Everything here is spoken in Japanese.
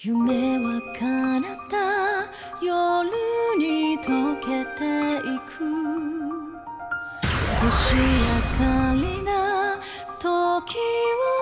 夢は叶った。夜に溶けていく。星明かりな時を